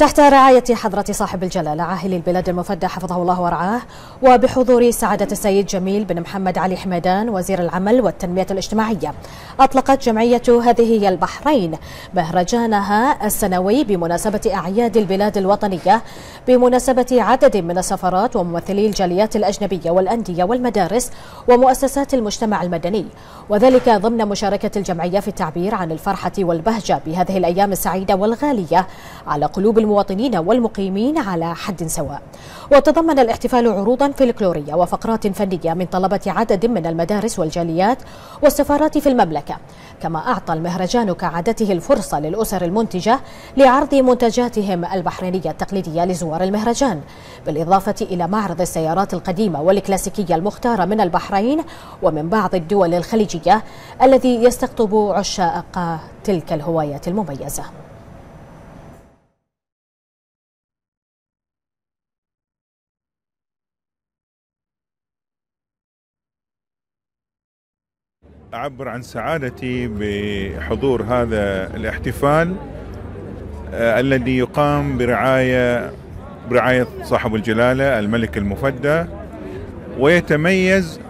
تحت رعاية حضرة صاحب الجلالة عاهل البلاد المفدى حفظه الله ورعاه وبحضور سعادة السيد جميل بن محمد علي حميدان وزير العمل والتنمية الاجتماعية. أطلقت جمعية هذه البحرين مهرجانها السنوي بمناسبة أعياد البلاد الوطنية بمناسبة عدد من السفارات وممثلي الجاليات الأجنبية والأندية والمدارس ومؤسسات المجتمع المدني. وذلك ضمن مشاركة الجمعية في التعبير عن الفرحة والبهجة بهذه الأيام السعيدة والغالية على قلوب المواطنين والمقيمين على حد سواء. وتضمن الاحتفال عروضا فلكلورية وفقرات فنية من طلبة عدد من المدارس والجاليات والسفارات في المملكة. كما أعطى المهرجان كعادته الفرصة للأسر المنتجة لعرض منتجاتهم البحرينية التقليدية لزوار المهرجان. بالإضافة إلى معرض السيارات القديمة والكلاسيكية المختارة من البحرين ومن بعض الدول الخليجية الذي يستقطب عشاق تلك الهوايات المميزة. أعبر عن سعادتي بحضور هذا الاحتفال آه الذي يقام برعاية برعاية صاحب الجلالة الملك المفدى ويتميز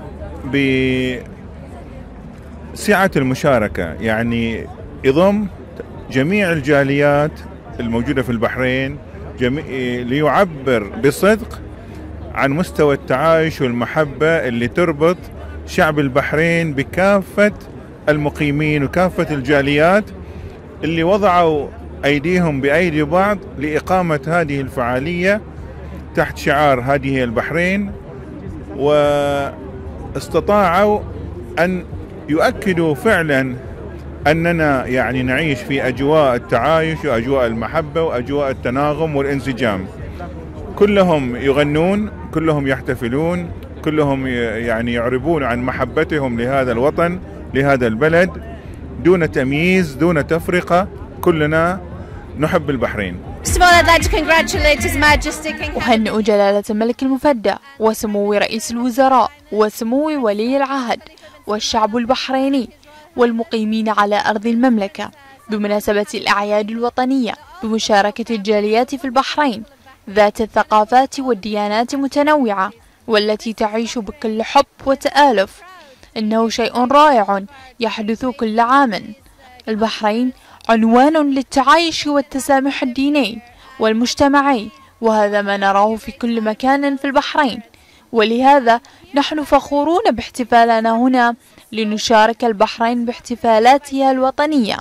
بسعة المشاركة. يعني يضم جميع الجاليات الموجودة في البحرين ليعبر بصدق عن مستوى التعايش والمحبة اللي تربط شعب البحرين بكافة المقيمين وكافة الجاليات اللي وضعوا أيديهم بأيدي بعض لإقامة هذه الفعالية تحت شعار هذه البحرين واستطاعوا أن يؤكدوا فعلا أننا يعني نعيش في أجواء التعايش وأجواء المحبة وأجواء التناغم والانسجام. كلهم يغنون كلهم يحتفلون كلهم يعني يعربون عن محبتهم لهذا الوطن لهذا البلد دون تمييز دون تفرقة كلنا نحب البحرين. أهنئ جلالة الملك المفدى وسمو رئيس الوزراء وسمو ولي العهد والشعب البحريني والمقيمين على أرض المملكة بمناسبة الأعياد الوطنية بمشاركة الجاليات في البحرين ذات الثقافات والديانات متنوعة والتي تعيش بكل حب وتآلف. إنه شيء رائع يحدث كل عام. البحرين عنوان للتعايش والتسامح الديني والمجتمعي وهذا ما نراه في كل مكان في البحرين. ولهذا نحن فخورون باحتفالنا هنا لنشارك البحرين باحتفالاتها الوطنية.